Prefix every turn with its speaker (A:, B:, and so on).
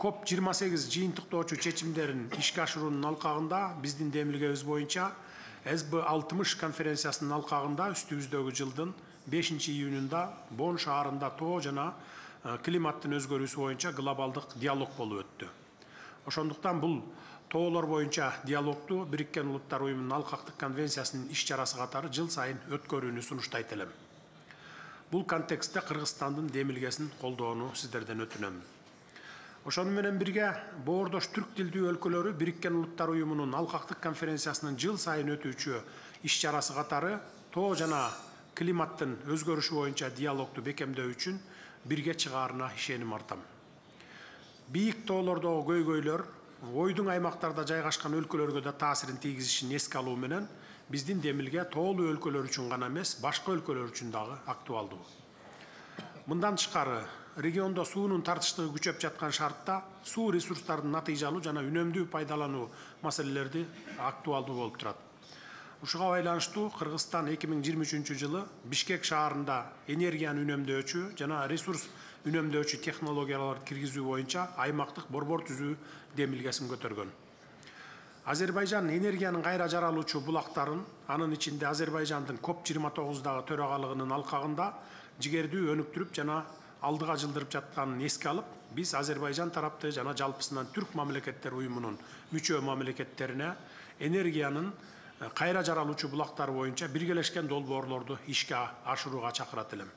A: коп жыйырма сегиз жыйынтыктоочу чечимдерин ишке ашыруунун алкагында биздин демилгебиз боюнча сб алтымыш конференциясынын алкагында үстүбүздөгү жылдын бешинчи июнунда бон шаарында тоо жана э, климаттын өзгөрүүсү боюнча глобалдык диалог болуп өттү. Ошондуктан бул тоолор боюнча диалогду бириккен улуттар уюмунун алкактык конвенциясынын иш чарасы катары жыл сайын өткөрүүнү сунуштайт элем бул контекстте кыргызстандын демилгесин колдоону сиздерден өтүнөм. Ошону менен бирге боордош түрк тилдүү өлкөлөрү бириккен улуттар уюмунун алкактык конференциясынын жыл сайын өтүүчү иш чарасы катары тоо жана климаттын өзгөрүшү боюнча диалогду бекемдөө үчүн бирге чыгаарына ишеним артам. Бийик тоолордогу көйгөйлөр ойдуң аймактарда жайгашкан өлкөлөргө да таасирин тийгизишин эске алуу менен биздин демилге тоолуу өлкөлөр үчүн гана эмес башка өлкөлөр үчүн дагы актуалдуу. Мындан тышкары региондо суунун тартыштыгы күчөп жаткан шартта суу ресурстарын натыйжалуу жана үнөмдүү пайдалануу маселелери актуалдуу болуп турат. Ушуга байланыштуу кыргызстан эки миң жыйырма үчүнчү жылы бишкек шаарында энергияны үнөмдөөчү жана ресурс үнөмдөөчү технологияларды киргизүү боюнча аймактык борбор түзүү демилгесин көтөргөн. Азербайжан энергиянын кайра жаралуучу булактарын анын ичинде азербайжандын коп жыйырма тогуздагы төрагалыгынын алкагында жигердүү өнүктүрүп жана алдыга жылдырып жатканын эске алып биз азербайжан тарапты жана жалпысынан түрк мамлекеттер уюмунун мүчө мамлекеттерине энергиянын э, кайра жаралуучу булактары боюнча биргелешкен долбоорлорду ишке ашырууга чакырат элем